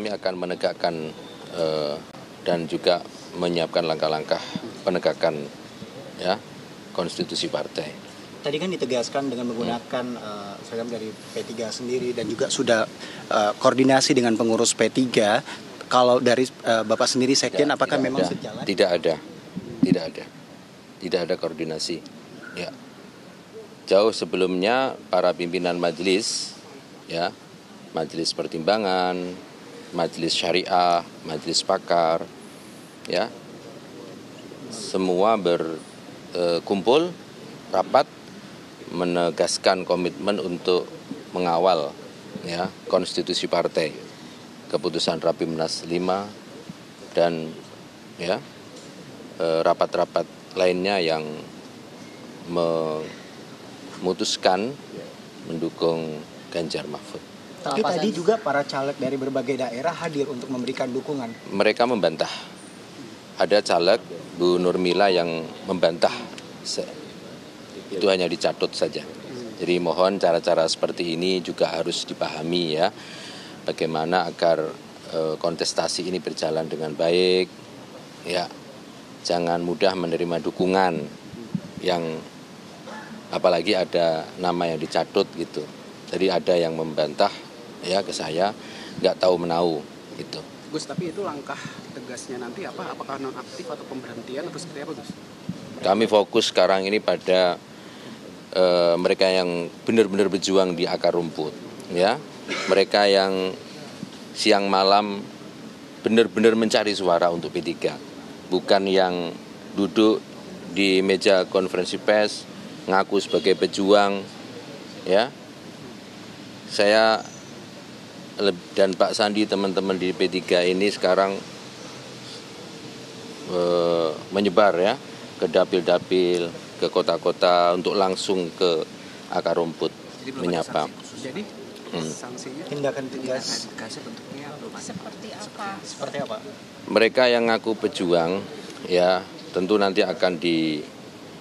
Kami akan menegakkan eh, dan juga menyiapkan langkah-langkah penegakan ya konstitusi partai. Tadi kan ditegaskan dengan menggunakan uh, seragam dari P3 sendiri dan juga sudah uh, koordinasi dengan pengurus P3. Kalau dari uh, Bapak sendiri Sekjen Tidak, apakah tidak memang ada. sejalan? Tidak ada, tidak ada, tidak ada koordinasi. Ya, jauh sebelumnya para pimpinan majelis, ya, majelis pertimbangan, majelis syariah, majelis pakar, ya, semua berkumpul rapat menegaskan komitmen untuk mengawal ya konstitusi partai keputusan Rapimnas 5 dan ya eh, rapat-rapat lainnya yang memutuskan mendukung Ganjar Mahfud. Tapi tadi juga para caleg dari berbagai daerah hadir untuk memberikan dukungan. Mereka membantah. Ada caleg Bu Nurmila yang membantah. Itu hanya dicatut saja. Jadi mohon cara-cara seperti ini juga harus dipahami ya. Bagaimana agar eh, kontestasi ini berjalan dengan baik. Ya. Jangan mudah menerima dukungan yang apalagi ada nama yang dicatut gitu. Jadi ada yang membantah ya ke saya nggak tahu menau gitu. Gus, tapi itu langkah tegasnya nanti apa? Apakah nonaktif atau pemberhentian atau seperti apa, Gus? Kami fokus sekarang ini pada eh, mereka yang benar-benar berjuang di akar rumput, ya. Mereka yang siang malam benar-benar mencari suara untuk P3, bukan yang duduk di meja konferensi pers ngaku sebagai pejuang, ya. Saya dan Pak Sandi teman-teman di P3 ini sekarang eh, menyebar ya ke dapil-dapil, ke kota-kota untuk langsung ke akar rumput Jadi menyapa. Jadi Hmm. sanksinya Tindakan tegas bentuknya. Seperti apa? seperti apa? Mereka yang ngaku pejuang ya tentu nanti akan dinilai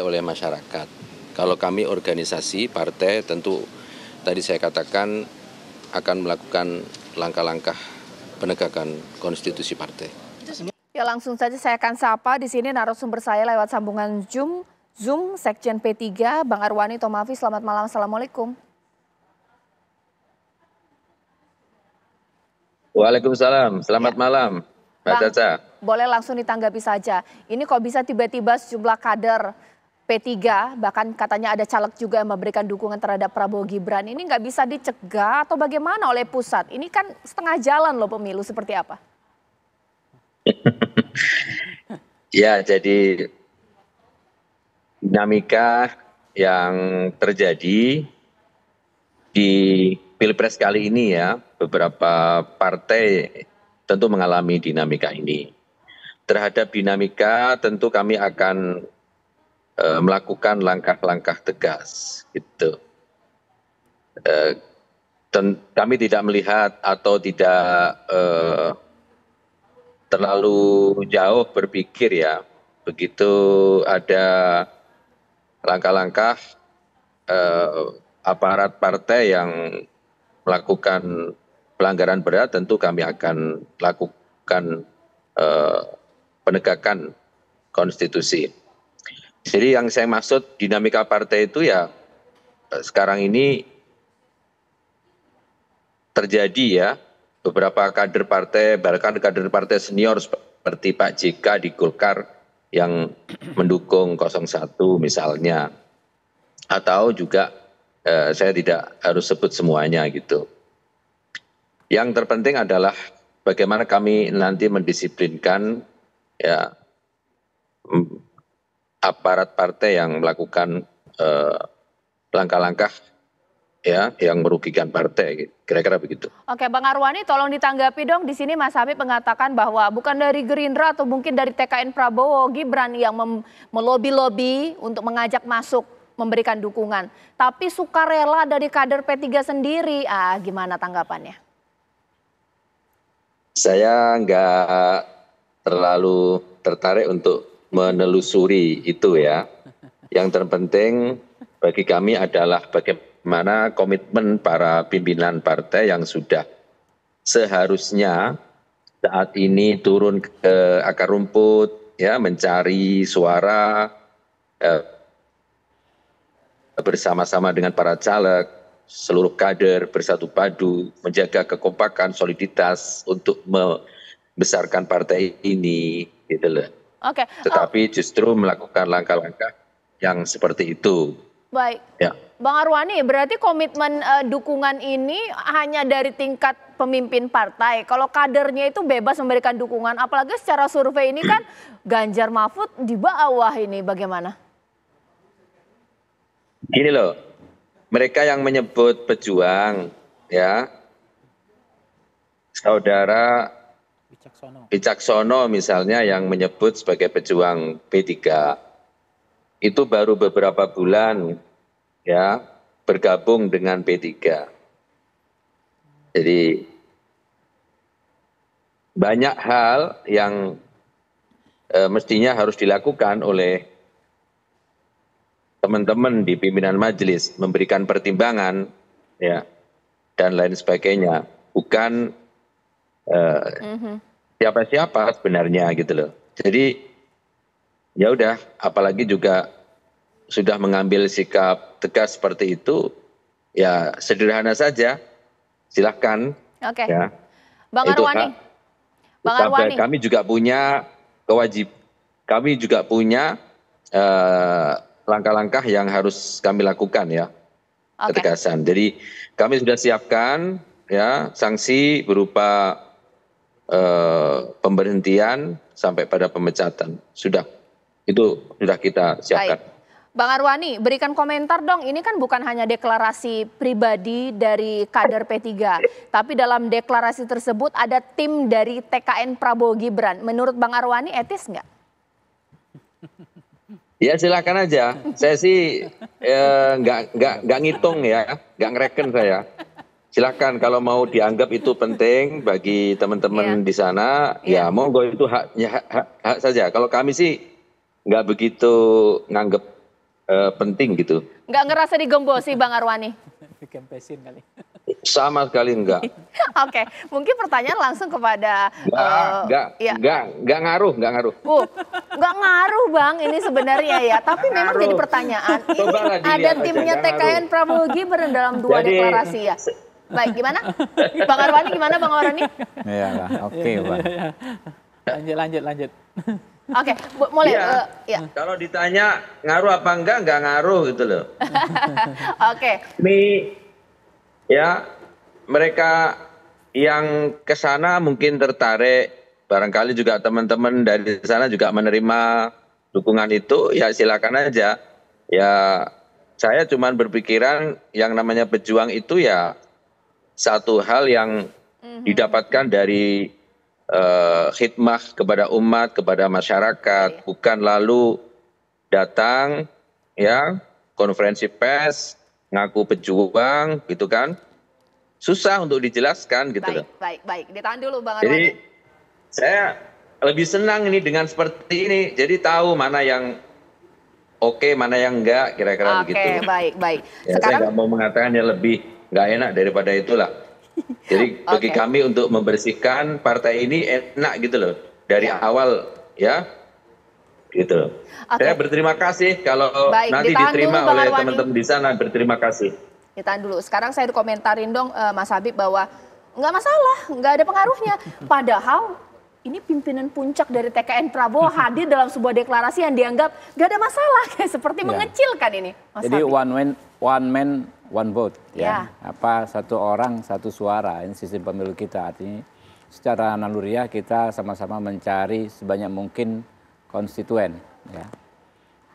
oleh masyarakat. Kalau kami organisasi partai tentu tadi saya katakan akan melakukan langkah-langkah penegakan konstitusi partai. Ya langsung saja saya akan sapa di sini narasumber saya lewat sambungan Zoom, Zoom Sekjen P3, Bang Arwani Tomafi. Selamat malam, Assalamualaikum. Waalaikumsalam, selamat malam Mbak Bang. Caca. Boleh langsung ditanggapi saja. Ini kok bisa tiba-tiba sejumlah kader P3, bahkan katanya ada caleg juga yang memberikan dukungan terhadap Prabowo Gibran. Ini nggak bisa dicegah atau bagaimana oleh pusat? Ini kan setengah jalan loh pemilu seperti apa? Ya, jadi dinamika yang terjadi di Pilpres kali ini ya, beberapa partai tentu mengalami dinamika ini. Terhadap dinamika tentu kami akan eh, melakukan langkah-langkah tegas gitu. Eh, ten- kami tidak melihat atau tidak eh, terlalu jauh berpikir ya. Begitu ada langkah-langkah eh, aparat partai yang melakukan pelanggaran berat, tentu kami akan lakukan eh, penegakan konstitusi. Jadi yang saya maksud dinamika partai itu ya eh, sekarang ini terjadi ya beberapa kader partai bahkan kader partai senior seperti Pak JK di Golkar yang mendukung 01 misalnya atau juga eh, saya tidak harus sebut semuanya gitu. Yang terpenting adalah bagaimana kami nanti mendisiplinkan ya aparat partai yang melakukan eh, langkah-langkah ya yang merugikan partai kira-kira begitu. Oke, Bang Arwani, tolong ditanggapi dong. Di sini Mas Habib mengatakan bahwa bukan dari Gerindra atau mungkin dari TKN Prabowo Gibran yang melobi-lobi untuk mengajak masuk memberikan dukungan, tapi sukarela dari kader P3 sendiri. Ah, gimana tanggapannya? Saya nggak terlalu tertarik untuk menelusuri itu ya. Yang terpenting bagi kami adalah bagaimana mana komitmen para pimpinan partai yang sudah seharusnya saat ini turun ke akar rumput ya mencari suara eh, bersama-sama dengan para caleg seluruh kader bersatu padu menjaga kekompakan soliditas untuk membesarkan partai ini gitu loh. Oke. Tetapi justru melakukan langkah-langkah yang seperti itu. Baik. Ya. Bang Arwani, berarti komitmen uh, dukungan ini hanya dari tingkat pemimpin partai. Kalau kadernya itu bebas memberikan dukungan, apalagi secara survei ini kan Ganjar Mahfud di bawah ini bagaimana? Gini loh, mereka yang menyebut pejuang, ya, saudara Wicaksono. Wicaksono misalnya yang menyebut sebagai pejuang P3, itu baru beberapa bulan ya bergabung dengan P3. Jadi banyak hal yang e, mestinya harus dilakukan oleh teman-teman di pimpinan majelis memberikan pertimbangan ya dan lain sebagainya bukan siapa-siapa sebenarnya gitu loh jadi ya udah apalagi juga sudah mengambil sikap tegas seperti itu ya sederhana saja silahkan Oke. ya Bang Itu Arwani. hak Bang Arwani. kami juga punya kewajib kami juga punya eh, langkah-langkah yang harus kami lakukan ya Oke. ketegasan. Jadi kami sudah siapkan ya sanksi berupa eh, pemberhentian sampai pada pemecatan. Sudah itu sudah kita siapkan. Baik. Bang Arwani, berikan komentar dong. Ini kan bukan hanya deklarasi pribadi dari kader P3, tapi dalam deklarasi tersebut ada tim dari TKN Prabowo Gibran. Menurut Bang Arwani etis nggak? Ya silakan aja. Saya sih eh, nggak nggak nggak ngitung ya, nggak ngereken saya. Silakan kalau mau dianggap itu penting bagi teman-teman Iya. di sana, Iya. ya monggo itu haknya hak, hak, hak saja. Kalau kami sih nggak begitu nganggep eh, penting gitu. Nggak ngerasa digembosi Bang Arwani? Kali. Sama sekali enggak. Oke, mungkin pertanyaan langsung kepada Enggak, eh, enggak, ya. enggak, enggak ngaruh, enggak ngaruh. Bu, nggak ngaruh bang ini sebenarnya ya. Tapi memang Ngaruh. jadi pertanyaan. Ini ada timnya TKN. Prabowo Gibran dalam dua Jadi- deklarasi ya. Baik, gimana? Bang Arwani gimana Bang Arwani? Iya lah, oke bang. Lanjut, lanjut, lanjut. Oke, bu- mulai. Iya. eh, ya. Kalau ditanya ngaruh apa enggak, enggak ngaruh gitu loh. Oke, Ini ya mereka yang ke sana mungkin tertarik, barangkali juga teman-teman dari sana juga menerima dukungan itu, ya silakan aja. Ya saya cuman berpikiran yang namanya pejuang itu ya satu hal yang didapatkan dari eh, khidmah kepada umat, kepada masyarakat, bukan lalu datang ya konferensi pers ngaku pejuang gitu kan susah untuk dijelaskan gitu loh. baik, baik, baik. Ditahan dulu Bang Jadi Arwani. saya lebih senang ini dengan seperti ini. Jadi tahu mana yang oke, mana yang enggak kira-kira Oke, begitu. baik, baik. Ya, saya Sekarang nggak mau mengatakan yang lebih nggak enak daripada itulah. Jadi bagi Oke. kami untuk membersihkan partai ini enak gitu loh dari Ya. awal ya gitu. Oke. Saya berterima kasih kalau Baik, nanti diterima dulu, oleh teman-teman di sana berterima kasih. ditahan dulu. Sekarang saya komentarin dong eh, Mas Habib bahwa nggak masalah, nggak ada pengaruhnya. Padahal ini pimpinan puncak dari TKN Prabowo hadir dalam sebuah deklarasi yang dianggap nggak ada masalah, kayak seperti Ya. mengecilkan ini. Mas Jadi Habib. one man, one man, one vote Ya. ya. Apa satu orang satu suara ini sistem pemilu kita artinya secara naluriah kita sama-sama mencari sebanyak mungkin konstituen ya.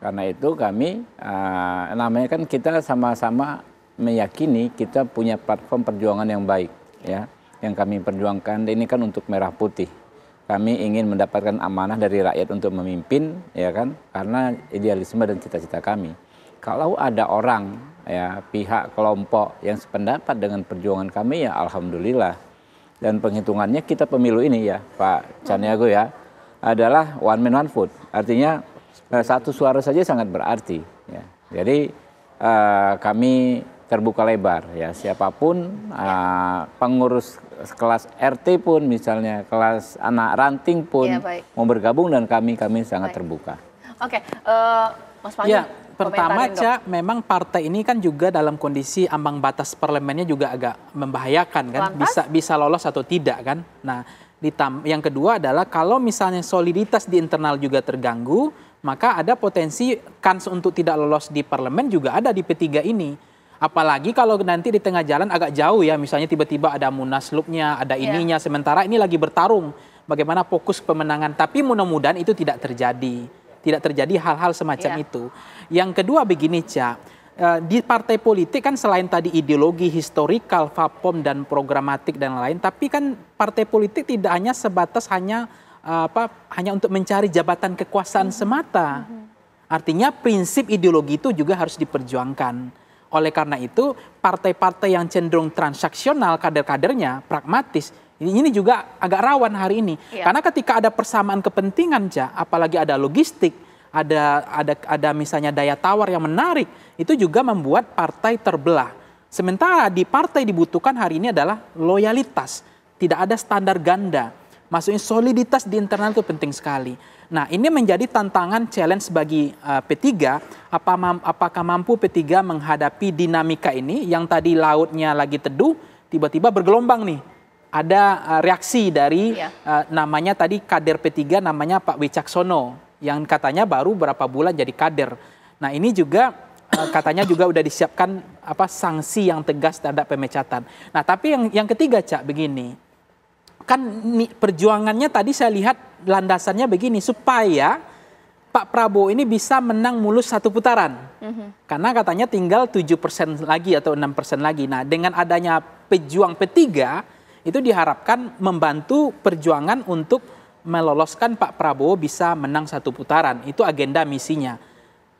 Karena itu kami eh, namanya kan kita sama-sama meyakini kita punya platform perjuangan yang baik ya. Yang kami perjuangkan ini kan untuk merah putih. Kami ingin mendapatkan amanah dari rakyat untuk memimpin ya kan karena idealisme dan cita-cita kami. Kalau ada orang ya pihak kelompok yang sependapat dengan perjuangan kami ya alhamdulillah. Dan penghitungannya kita pemilu ini ya Pak Caniago ya adalah one man one vote. Artinya eh, satu suara saja sangat berarti ya. Jadi eh, kami terbuka lebar ya siapa pun uh, pengurus kelas RT pun misalnya kelas anak ranting pun Ya, baik. mau bergabung dan kami kami sangat Baik. terbuka. Oke, eh, Mas Pangi. Ya, pertama. Cak, memang partai ini kan juga dalam kondisi ambang batas parlemennya juga agak membahayakan kan, Lantas? bisa bisa lolos atau tidak kan. Nah, ditam yang kedua adalah kalau misalnya soliditas di internal juga terganggu, maka ada potensi kans untuk tidak lolos di parlemen juga ada di P3 ini. Apalagi kalau nanti di tengah jalan agak jauh ya, misalnya tiba-tiba ada munaslupnya, ada Iya. ininya, sementara ini lagi bertarung bagaimana fokus pemenangan. Tapi mudah-mudahan itu tidak terjadi, tidak terjadi hal-hal semacam Iya. itu. Yang kedua begini, Cak, eh, di partai politik kan selain tadi ideologi, historikal, fapom dan programatik dan lain, tapi kan partai politik tidak hanya sebatas hanya eh, apa hanya untuk mencari jabatan kekuasaan semata. Artinya prinsip ideologi itu juga harus diperjuangkan. Oleh karena itu, partai-partai yang cenderung transaksional kader-kadernya, pragmatis, ini juga agak rawan hari ini. Iya. Karena ketika ada persamaan kepentingan, Ja, apalagi ada logistik, ada ada ada misalnya daya tawar yang menarik, itu juga membuat partai terbelah. Sementara di partai dibutuhkan hari ini adalah loyalitas, tidak ada standar ganda. Maksudnya soliditas di internal itu penting sekali. Nah, ini menjadi tantangan challenge bagi uh, P3. Apa mam- apakah mampu P3 menghadapi dinamika ini yang tadi lautnya lagi teduh, tiba-tiba bergelombang nih. Ada uh, reaksi dari Iya. uh, namanya tadi kader P3 namanya Pak Wicaksono yang katanya baru berapa bulan jadi kader. Nah, ini juga uh, katanya juga udah disiapkan apa sanksi yang tegas terhadap pemecatan. Nah, tapi yang yang ketiga, Cak, begini kan ni- perjuangannya tadi saya lihat landasannya begini supaya Pak Prabowo ini bisa menang mulus satu putaran. Karena katanya tinggal 7% lagi atau 6% lagi. Nah, dengan adanya pejuang P3 itu diharapkan membantu perjuangan untuk meloloskan Pak Prabowo bisa menang satu putaran. Itu agenda misinya.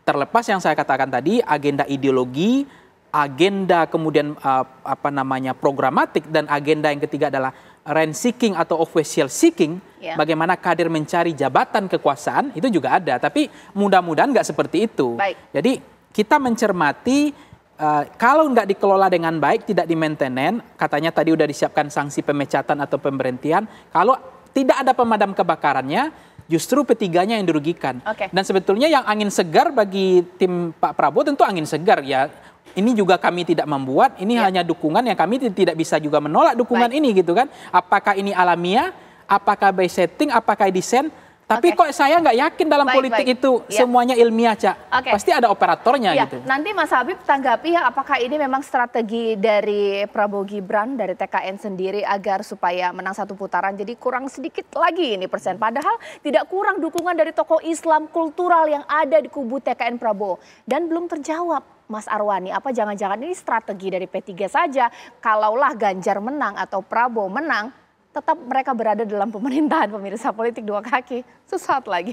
Terlepas yang saya katakan tadi, agenda ideologi, agenda kemudian uh, apa namanya programatik dan agenda yang ketiga adalah rent seeking atau official seeking, Ya. bagaimana kader mencari jabatan kekuasaan itu juga ada. Tapi mudah-mudahan nggak seperti itu. Baik. Jadi kita mencermati uh, kalau nggak dikelola dengan baik, tidak di maintenance, katanya tadi udah disiapkan sanksi pemecatan atau pemberhentian. Kalau tidak ada pemadam kebakarannya, justru P3-nya yang dirugikan. Oke. Dan sebetulnya yang angin segar bagi tim Pak Prabowo tentu angin segar ya. Ini juga kami tidak membuat, ini Ya. hanya dukungan yang kami tidak bisa juga menolak dukungan Baik. ini gitu kan. Apakah ini alamiah, apakah by setting, apakah desain? Tapi Oke. kok saya nggak yakin dalam Baik, politik baik. itu Ya. semuanya ilmiah, Cak. Oke. Pasti ada operatornya Ya, gitu. nanti Mas Habib tanggapi ya apakah ini memang strategi dari Prabowo Gibran dari TKN sendiri agar supaya menang satu putaran jadi kurang sedikit lagi ini persen. Padahal tidak kurang dukungan dari tokoh Islam kultural yang ada di kubu TKN Prabowo dan belum terjawab. Mas Arwani, apa jangan-jangan ini strategi dari P3 saja? Kalaulah Ganjar menang atau Prabowo menang, tetap mereka berada dalam pemerintahan pemirsa politik dua kaki. Sesaat lagi.